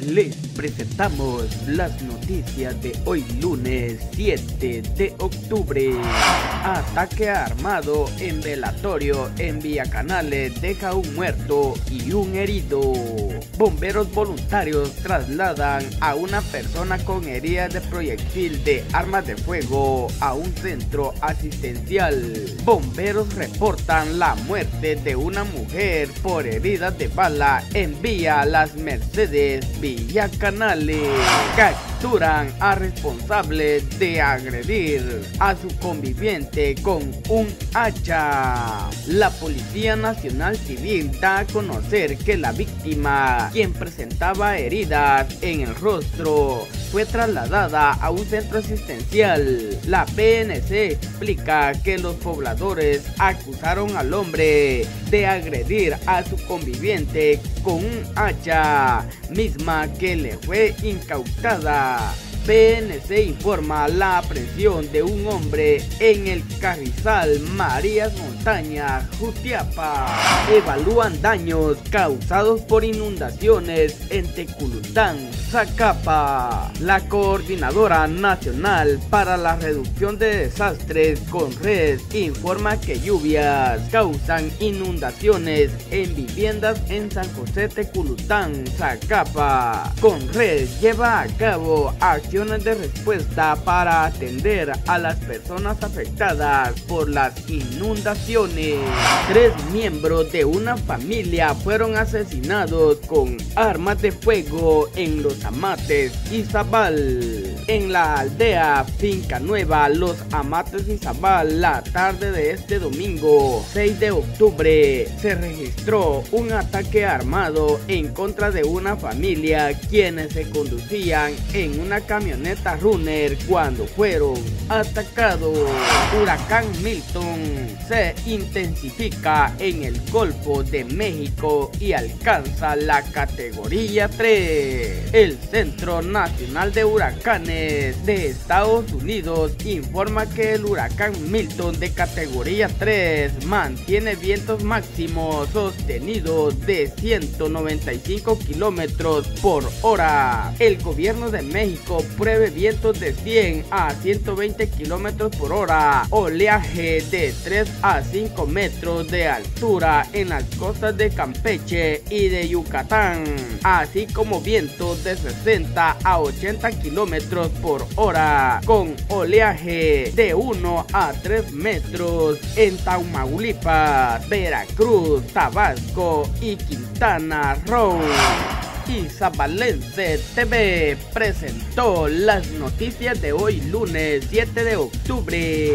Les presentamos las noticias de hoy lunes 7 de octubre. Ataque armado en velatorio en Vía Canales deja un muerto y un herido. Bomberos voluntarios trasladan a una persona con heridas de proyectil de armas de fuego a un centro asistencial. Bomberos reportan la muerte de una mujer por heridas de bala en Vía Las Mercedes Villa Canales. Capturan a responsable de agredir a su conviviente con un hacha. La Policía Nacional Civil da a conocer que la víctima, quien presentaba heridas en el rostro, fue trasladada a un centro asistencial. La PNC explica que los pobladores acusaron al hombre de agredir a su conviviente con un hacha, misma que le fue incautada. PNC informa la aprehensión de un hombre en el Carrizal Marías Montaña, Jutiapa. Evalúan daños causados por inundaciones en Teculután, Zacapa. La Coordinadora Nacional para la Reducción de Desastres con Red informa que lluvias causan inundaciones en viviendas en San José Teculután, Zacapa. Con Red lleva a cabo acciones de respuesta para atender a las personas afectadas por las inundaciones. Tres miembros de una familia fueron asesinados con armas de fuego en Los Amates y Zabal. En la aldea Finca Nueva, Los Amates y Zabal, la tarde de este domingo 6 de octubre, se registró un ataque armado en contra de una familia quienes se conducían en una camioneta Runner cuando fueron atacados. Huracán Milton se intensifica en el Golfo de México y alcanza la categoría 3. El Centro Nacional de Huracanes de Estados Unidos informa que el huracán Milton de categoría 3 mantiene vientos máximos sostenidos de 195 kilómetros por hora. El gobierno de México pruebe vientos de 100 a 120 kilómetros por hora, oleaje de 3 a 5 metros de altura en las costas de Campeche y de Yucatán, así como vientos de 60 a 80 por hora, con oleaje de 1 a 3 metros en Tamaulipas, Veracruz, Tabasco y Quintana Roo. Isabalense TV presentó las noticias de hoy lunes 7 de octubre.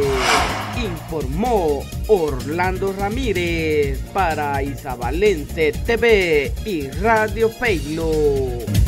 Informó Orlando Ramírez para Isabalense TV y Radio Feilo.